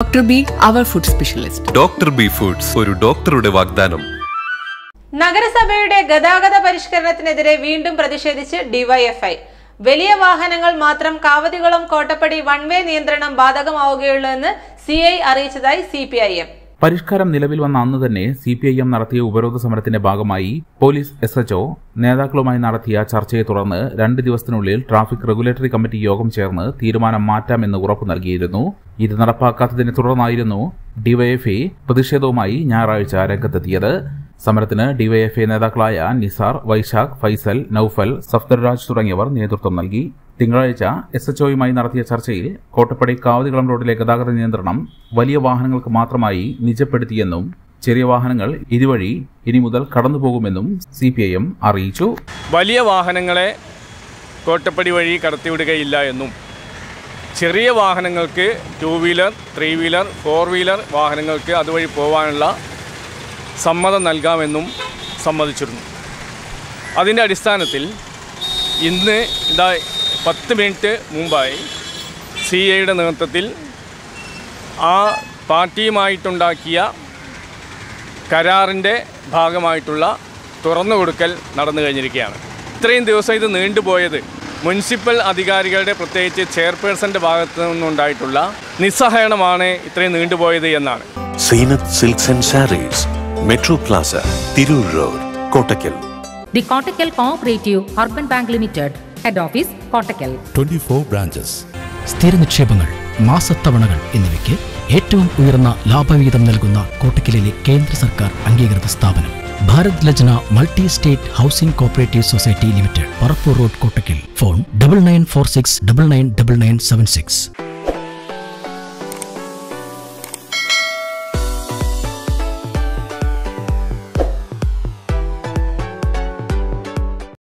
Dr. B അവർ food specialist doctor B foods ഒരു ഡോക്ടറുടെ വാഗ്ദാനം. നഗരസഭയുടെ ഗതാഗത പരിഷ്കരണത്തിനെതിരെ വീണ്ടും പ്രതിഷേധിച്ച് ഡിവൈഎഫ്ഐ. വലിയ വാഹനങ്ങൾ മാത്രം കാവതികളും കോട്ടപ്പടി വൺവേ നിയന്ത്രണം ബാധകമാവുകയുള്ളൂ എന്ന് സി ഐ അറിയിച്ചതായി സി പി ഐ എം. പരിഷ്കാരം നിലവിൽ വന്ന അന്ന് തന്നെ സി പി ഐ എം നടത്തിയ ഉപരോധ സമരത്തിന്റെ ഭാഗമായി പോലീസ് എസ് എച്ച്ഒ നേതാക്കളുമായി നടത്തിയ ചർച്ചയെ തുടർന്ന് രണ്ട് ദിവസത്തിനുള്ളിൽ ട്രാഫിക് റെഗുലേറ്ററി കമ്മിറ്റി യോഗം ചേർന്ന് തീരുമാനം മാറ്റാമെന്ന് ഉറപ്പു നൽകിയിരുന്നു. ഇത് നടപ്പാക്കാത്തതിനെ തുടർന്നായിരുന്നു ഡിവൈഎഫ്ഐ പ്രതിഷേധവുമായി ഞായറാഴ്ച രംഗത്തെത്തിയത്. സമരത്തിന് ഡിവൈഎഫ്ഐ നേതാക്കളായ നിസാർ വൈശാഖ് ഫൈസൽ നൌഫൽ സഫ്ദർരാജ് തുടങ്ങിയവർ നേതൃത്വം നൽകി. തിങ്കളാഴ്ച എസ് എച്ച് ഒയുമായി നടത്തിയ ചർച്ചയിൽ കോട്ടപ്പടി കാവതികുളം റോഡിലെ ഗതാഗത നിയന്ത്രണം വലിയ വാഹനങ്ങൾക്ക് മാത്രമായി നിജപ്പെടുത്തിയെന്നും ചെറിയ വാഹനങ്ങൾ ഇതുവഴി ഇനി മുതൽ കടന്നുപോകുമെന്നും സി പി ഐ എം അറിയിച്ചു. വലിയ വാഹനങ്ങളെ കോട്ടപ്പടി വഴി കടത്തിവിടുകയില്ല എന്നും ചെറിയ വാഹനങ്ങൾക്ക് two wheeler three wheeler four wheeler വാഹനങ്ങൾക്ക് അതുവഴി പോകാനുള്ള സമ്മതം നൽകാമെന്നും സമ്മതിച്ചിരുന്നു. അതിന്റെ അടിസ്ഥാനത്തിൽ ഇന്ന് ഇതാ പത്ത് മിനിറ്റ് മുമ്പായി സി എയുടെ നേതൃത്വത്തിൽ ആ പാർട്ടിയുമായിട്ടുണ്ടാക്കിയ കരാറിന്റെ ഭാഗമായിട്ടുള്ള തുറന്നു കൊടുക്കൽ നടന്നു കഴിഞ്ഞിരിക്കുകയാണ്. ഇത്രയും ദിവസം ഇത് നീണ്ടുപോയത് മുനിസിപ്പൽ അധികാരികളുടെ പ്രത്യേകിച്ച് ചെയർപേഴ്സന്റെ ഭാഗത്തു നിന്നുണ്ടായിട്ടുള്ള നിസ്സഹകരണമാണ് ഇത്രയും നീണ്ടുപോയത് എന്നാണ്. Zeenath silks and sarees metro plaza Tirur road Kottakkal. The Kottakkal cooperative urban bank Bank Limited, office Kottakkal twenty 24 branches സ്ഥിര നിക്ഷേപങ്ങൾ മാസത്തവണകൾ എന്നിവയ്ക്ക് ഏറ്റവും ഉയർന്ന ലാഭവിഹിതം നൽകുന്ന കോട്ടക്കലിലെ കേന്ദ്ര സർക്കാർ അംഗീകൃത സ്ഥാപനം. Bharat Lajna multi state housing cooperative society limited Parappur road Kottakkal. Phone double nine four six double nine double nine seven six.